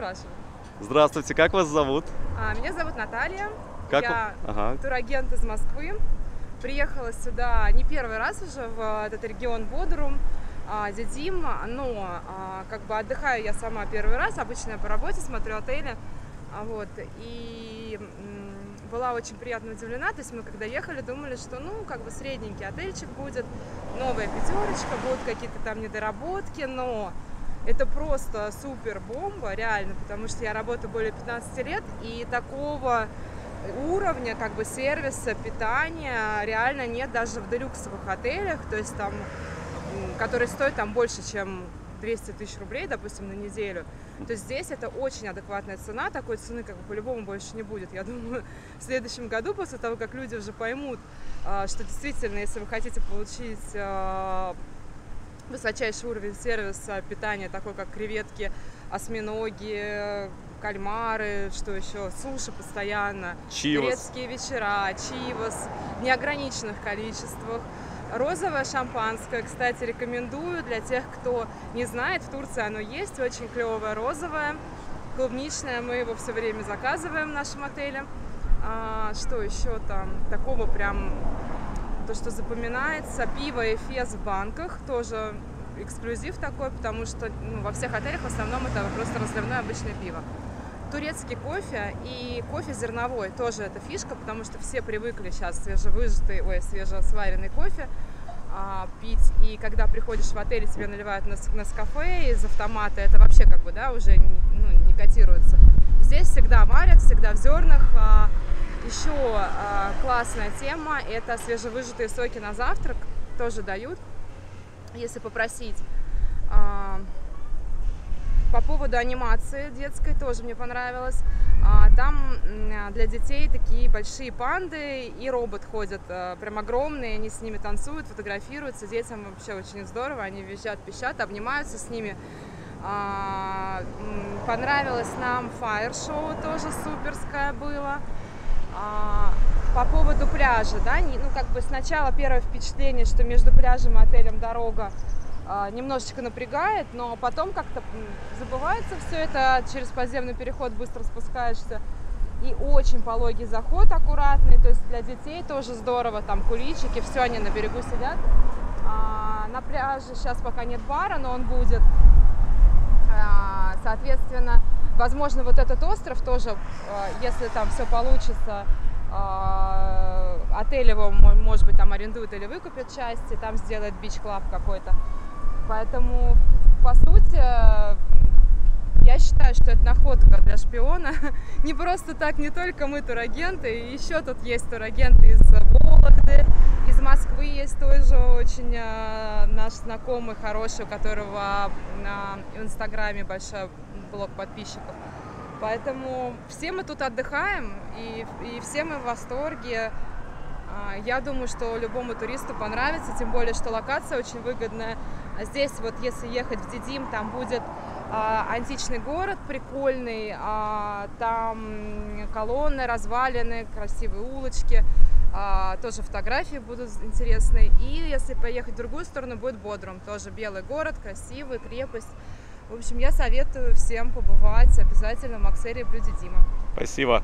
спрашивай. Здравствуйте, как вас зовут? А, меня зовут Наталья. Как Я Ага. турагент из Москвы. Приехала сюда не первый раз уже в этот регион Бодрум, а, Дедим, но а, как бы отдыхаю я сама первый раз, обычно я по работе смотрю отели, а, вот, и была очень приятно удивлена, то есть мы когда ехали, думали, что ну как бы средненький отельчик будет, новая пятерочка, будут какие-то там недоработки, но это просто супер бомба, реально, потому что я работаю более 15 лет, и такого уровня как бы сервиса, питания реально нет даже в делюксовых отелях, то есть там, которые стоят там больше, чем 200 тысяч рублей, допустим, на неделю. То здесь это очень адекватная цена, такой цены как бы по-любому больше не будет. Я думаю, в следующем году, после того, как люди уже поймут, а, что действительно, если вы хотите получить а, высочайший уровень сервиса, питания, такой как креветки, осьминоги, кальмары, что еще, суши постоянно, Чивос. грецкие вечера, чивос в неограниченных количествах. Розовое шампанское, кстати, рекомендую для тех, кто не знает, в Турции оно есть, очень клевое розовое, клубничное, мы его все время заказываем в нашем отеле. А, что еще там такого прям то, что запоминается, пиво и фес в банках, тоже эксклюзив такой, потому что ну, во всех отелях в основном это просто разливное обычное пиво. Турецкий кофе и кофе зерновой тоже это фишка, потому что все привыкли сейчас свежевыжатый, ой, свежесваренный кофе а, пить, и когда приходишь в отель, тебе наливают на, на кафе из автомата, это вообще как бы, да, уже не, ну, не котируется. Здесь всегда варят, всегда в зернах. А, еще а, классная тема – это свежевыжатые соки на завтрак, тоже дают, если попросить. А, по поводу анимации детской тоже мне понравилось. А, Там м, для детей такие большие панды и робот ходят, а, прям огромные, они с ними танцуют, фотографируются. Детям вообще очень здорово, они визжат, пищат, обнимаются с ними. Понравилось нам фаер-шоу, тоже суперское было. А, По поводу пляжа, да, ну как бы сначала первое впечатление, что между пляжем и отелем дорога а, немножечко напрягает, но потом как-то забывается все это, через подземный переход быстро спускаешься. И очень пологий заход аккуратный, то есть для детей тоже здорово, там куличики, все они на берегу сидят. А, на пляже сейчас пока нет бара, но он будет. А, Соответственно, возможно, вот этот остров тоже, а, если там все получится, а, отель его, мо- может быть, там арендует или выкупит части, там сделает бич-клаб какой-то. Поэтому, по сути, я считаю, что это находка для шпиона. Не просто так, не только мы турагенты, еще тут есть турагенты из Вологды, из Москвы есть тоже очень э, наш знакомый, хороший, у которого на Инстаграме большой блок подписчиков. Поэтому все мы тут отдыхаем, и, и все мы в восторге. А, Я думаю, что любому туристу понравится, тем более, что локация очень выгодная. А Здесь вот если ехать в Дидим, там будет а, античный город прикольный, а, там колонны, развалины, красивые улочки, а, тоже фотографии будут интересные. И если поехать в другую сторону, будет Бодрум, тоже белый город, красивый, крепость. В общем, я советую всем побывать обязательно в Максере и Блюде Дима. Спасибо.